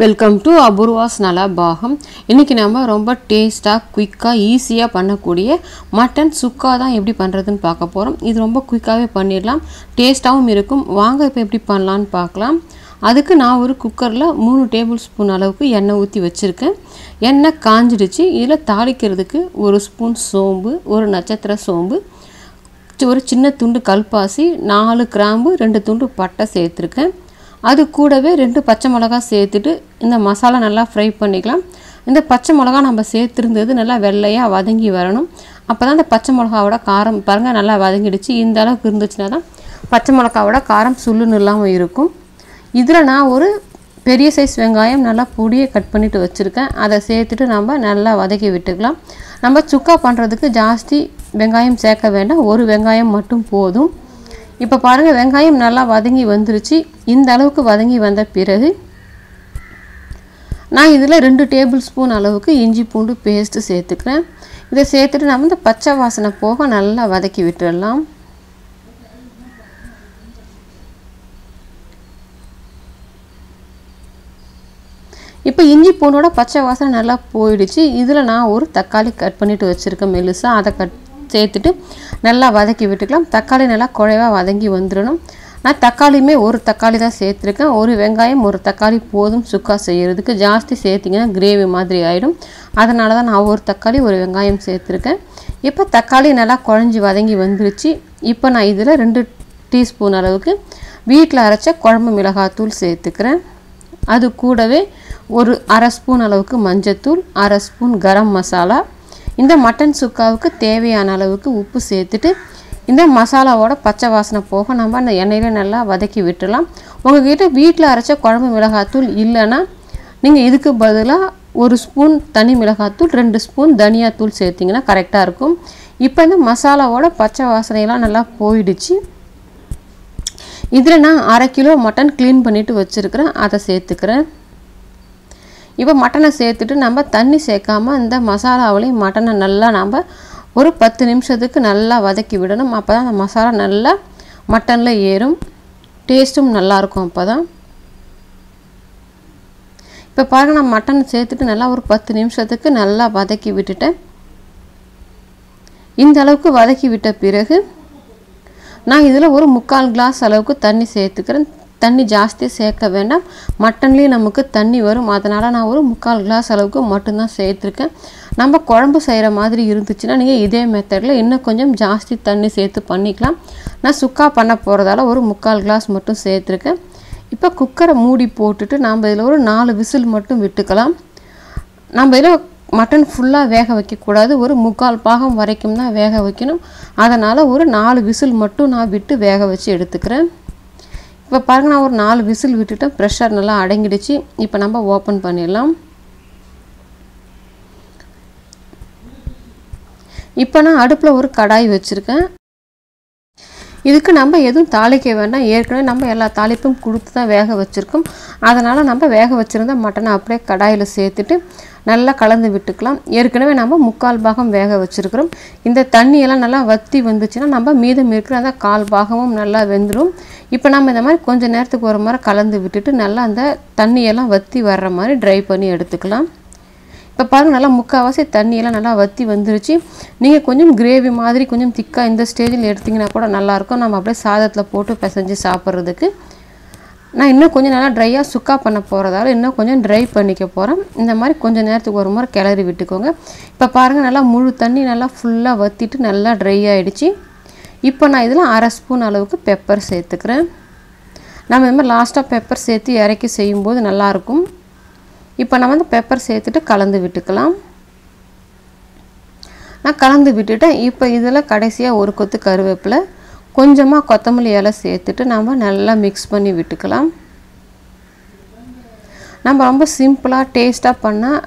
Welcome to Apoorva's பாகம் இன்றைக்கி நம்ம ரொம்ப டேஸ்ட்டாக குயிக்காக ஈஸியாக பண்ணக்கூடிய மட்டன் சுக்கா தான் எப்படி பண்ணுறதுன்னு பார்க்க போகிறோம் இது ரொம்ப குயிக்காகவே பண்ணிடலாம். டேஸ்ட்டாகவும் இருக்கும். வாங்க இப்போ எப்படி பண்ணலான்னு பார்க்கலாம். அதுக்கு நான் ஒரு குக்கரில் மூணு டேபிள் ஸ்பூன் அளவுக்கு எண்ணெய் ஊற்றி வச்சுருக்கேன். எண்ணெய் காஞ்சிடுச்சு. இதில் தாளிக்கிறதுக்கு ஒரு ஸ்பூன் சோம்பு ஒரு நட்சத்திர சோம்பு ஒரு சின்ன துண்டு கல்பாசி நாலு கிராம்பு ரெண்டு துண்டு பட்டை சேர்த்துருக்கேன். அது கூடவே ரெண்டு பச்சை மிளகா சேர்த்துட்டு இந்த மசாலா நல்லா ஃப்ரை பண்ணிக்கலாம். இந்த பச்சை மிளகா நம்ம சேர்த்துருந்தது நல்லா வெள்ளையாக வதங்கி வரணும். அப்போ தான் இந்த பச்சை மிளகாவோட காரம் பாருங்கள் நல்லா வதங்கிடுச்சு. இந்த அளவுக்கு இருந்துச்சுன்னா தான் பச்சை மிளகாவோட காரம் சுள்ளுன்னு இல்லாமல் இருக்கும். இதில் நான் ஒரு பெரிய சைஸ் வெங்காயம் நல்லா பொடியை கட் பண்ணிவிட்டு வச்சுருக்கேன். அதை சேர்த்துட்டு நம்ம நல்லா வதக்கி விட்டுக்கலாம். நம்ம சுக்கா பண்ணுறதுக்கு ஜாஸ்தி வெங்காயம் சேர்க்க வேண்டாம். ஒரு வெங்காயம் மட்டும் போதும். இப்போ பாருங்கள் வெங்காயம் நல்லா வதங்கி வந்துருச்சு. இந்த அளவுக்கு வதங்கி வந்த பிறகு நான் இதில் ரெண்டு டேபிள் ஸ்பூன் அளவுக்கு இஞ்சி பூண்டு பேஸ்ட்டு சேர்த்துக்கிறேன். இதை சேர்த்துட்டு நம்ம இந்த பச்சை வாசனை போக நல்லா வதக்கி விட்டுடலாம். இப்போ இஞ்சி பூண்டோட பச்சை வாசனை நல்லா போயிடுச்சு. இதில் நான் ஒரு தக்காளி கட் பண்ணிவிட்டு வச்சுருக்கேன் மெலுசாக அதை கட் சேர்த்துட்டு நல்லா வதக்கி விட்டுக்கலாம். தக்காளி நல்லா குழைவாக வதங்கி வந்துடணும் நான் தக்காளியுமே ஒரு தக்காளி தான் சேர்த்துருக்கேன். ஒரு வெங்காயம் ஒரு தக்காளி போதும் சுக்கா செய்கிறதுக்கு ஜாஸ்தி சேர்த்திங்கன்னா கிரேவி மாதிரி ஆகிடும் அதனால தான் நான் ஒரு தக்காளி ஒரு வெங்காயம் சேர்த்துருக்கேன். இப்போ தக்காளி நல்லா குழஞ்சி வதங்கி வந்துருச்சு. இப்போ நான் இதில் ரெண்டு டீஸ்பூன் அளவுக்கு வீட்டில் அரைச்ச குழம்பு மிளகாத்தூள் சேர்த்துக்கிறேன். அது கூடவே ஒரு அரை ஸ்பூன் அளவுக்கு மஞ்சத்தூள் அரை ஸ்பூன் கரம் மசாலா இந்த மட்டன் சுக்காவுக்கு தேவையான அளவுக்கு உப்பு சேர்த்துட்டு இந்த மசாலாவோட பச்சை வாசனை போக நம்ம அந்த எண்ணெயில் நல்லா வதக்கி விட்டுடலாம். உங்ககிட்ட வீட்டில் அரைச்ச குழம்பு மிளகாத்தூள் இல்லைன்னா நீங்கள் இதுக்கு பதிலாக ஒரு ஸ்பூன் தனி மிளகாத்தூள் ரெண்டு ஸ்பூன் தனியாத்தூள் சேர்த்திங்கன்னா கரெக்டாக இருக்கும். இப்போ இந்த மசாலாவோட பச்சை வாசனையெல்லாம் நல்லா போயிடுச்சு. இதில் நான் அரை கிலோ மட்டன் க்ளீன் பண்ணிவிட்டு வச்சுருக்கிறேன். அதை சேர்த்துக்கிறேன். இப்போ மட்டனை சேர்த்துட்டு நம்ம தண்ணி சேர்க்காம இந்த மசாலாவிலையும் மட்டனை நல்லா நம்ம ஒரு பத்து நிமிஷத்துக்கு நல்லா வதக்கி விடணும். அப்போ தான் அந்த மசாலா நல்லா மட்டனில் ஏறும். டேஸ்ட்டும் நல்லாயிருக்கும் அப்போ தான் இப்போ பாருங்கள் நான் மட்டன் சேர்த்துட்டு நல்லா ஒரு பத்து நிமிஷத்துக்கு நல்லா வதக்கி விட்டுட்டேன். இந்த அளவுக்கு வதக்கி விட்ட பிறகு நான் இதில் ஒரு முக்கால் கிளாஸ் அளவுக்கு தண்ணி சேர்த்துக்கிறேன். தண்ணி ஜாஸ்தி சேர்க்க வேண்டாம். மட்டன்லேயும் நமக்கு தண்ணி வரும். அதனால் நான் ஒரு முக்கால் கிளாஸ் அளவுக்கு மட்டும்தான் சேர்த்துருக்கேன். நம்ம குழம்பு செய்கிற மாதிரி இருந்துச்சுன்னா நீங்கள் இதே மெத்தடில் இன்னும் கொஞ்சம் ஜாஸ்தி தண்ணி சேர்த்து பண்ணிக்கலாம். நான் சுக்கா பண்ண போகிறதால ஒரு முக்கால் கிளாஸ் மட்டும் சேர்த்துருக்கேன். இப்போ குக்கரை மூடி போட்டுட்டு நாம் இதில் ஒரு நாலு விசில் மட்டும் விட்டுக்கலாம். நம்ம இதில் மட்டன் ஃபுல்லாக வேக வைக்கக்கூடாது. ஒரு முக்கால் பாகம் வரைக்கும் தான் வேக வைக்கணும். அதனால் ஒரு நாலு விசில் மட்டும் நான் விட்டு வேக வச்சு எடுத்துக்கிறேன். இப்போ பாருங்கள் நான் ஒரு நாலு விசில் விட்டுட்டேன் ப்ரெஷர் நல்லா அடங்கிடுச்சு. இப்போ நம்ம ஓப்பன் பண்ணிடலாம். இப்போ நான் அடுப்பில் ஒரு கடாய் வச்சுருக்கேன். இதுக்கு நம்ம எதுவும் தாளிக்க வேண்டாம். ஏற்கனவே நம்ம எல்லா தாளிப்பும் கொடுத்து தான் வேக வச்சுருக்கோம். அதனால் நம்ம வேக வச்சுருந்த மட்டனை அப்படியே கடாயில் சேர்த்துட்டு நல்லா கலந்து விட்டுக்கலாம். ஏற்கனவே நம்ம முக்கால் பாகம் வேக வச்சுருக்கிறோம். இந்த தண்ணியெல்லாம் நல்லா வத்தி வந்துச்சுன்னா நம்ம மீதம் இருக்கிற அந்த கால் பாகமும் நல்லா வெந்துடும் இப்போ நம்ம இந்த மாதிரி கொஞ்சம் நேரத்துக்கு ஒரு முறை கலந்து விட்டுட்டு நல்லா அந்த தண்ணியெல்லாம் வற்றி வர்ற மாதிரி ட்ரை பண்ணி எடுத்துக்கலாம். இப்போ பாருங்கள் நல்லா முக்கால்வாசி தண்ணியெல்லாம் நல்லா வற்றி வந்துருச்சு. நீங்கள் கொஞ்சம் கிரேவி மாதிரி கொஞ்சம் திக்காக இந்த ஸ்டேஜில் எடுத்திங்கன்னா கூட நல்லாயிருக்கும் நம்ம அப்படியே சாதத்தில் போட்டு பிசைஞ்சு சாப்பிட்றதுக்கு. நான் இன்னும் கொஞ்சம் நல்லா ட்ரையாக சுக்கா பண்ண போகிறதால இன்னும் கொஞ்சம் ட்ரை பண்ணிக்க போகிறேன் இந்த மாதிரி கொஞ்சம் நேரத்துக்கு ஒரு முறை கிளறி விட்டுக்கோங்க. இப்போ பாருங்கள் நல்லா முழு தண்ணி நல்லா ஃபுல்லாக வற்றிட்டு நல்லா ட்ரை ஆகிடுச்சு இப்போ நான் இதில் அரை ஸ்பூன் அளவுக்கு பெப்பர் சேர்த்துக்கிறேன். நம்ம இந்த மாதிரி லாஸ்ட்டாக பெப்பர் சேர்த்து இறக்கி செய்யும்போது நல்லாயிருக்கும். இப்போ நம்ம வந்து பெப்பர் சேர்த்துட்டு கலந்து விட்டுக்கலாம். நான் கலந்து விட்டுட்டேன். இப்போ இதில் கடைசியாக ஒரு கொத்து கருவேப்பிலை கொஞ்சமாக கொத்தமல்லி இலை சேர்த்துட்டு நம்ம நல்லா மிக்ஸ் பண்ணி விட்டுக்கலாம். நம்ம ரொம்ப சிம்பிளாக டேஸ்ட்டாக பண்ணால்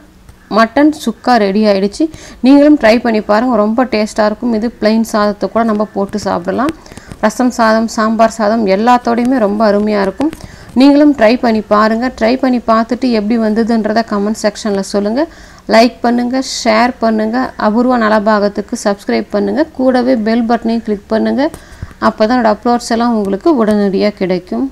மட்டன் சுக்கா ரெடி ஆகிடுச்சு நீங்களும் ட்ரை பண்ணி பாருங்கள் ரொம்ப டேஸ்ட்டாக இருக்கும். இது பிளைன் சாதத்தை கூட நம்ம போட்டு சாப்பிடலாம். ரசம் சாதம் சாம்பார் சாதம் எல்லாத்தோடையுமே ரொம்ப அருமையாக இருக்கும். நீங்களும் ட்ரை பண்ணி பாருங்கள் ட்ரை பண்ணி பார்த்துட்டு எப்படி வந்ததுன்றதை கமெண்ட் செக்ஷனில் சொல்லுங்கள் லைக் பண்ணுங்கள் ஷேர் பண்ணுங்கள் அபூர்வ நலபாகத்துக்கு சப்ஸ்கிரைப் பண்ணுங்கள் கூடவே பெல் பட்டனையும் கிளிக் பண்ணுங்கள் அப்போ தான் என்னோடய அப்லோட்ஸ் எல்லாம் உங்களுக்கு உடனடியாக கிடைக்கும்.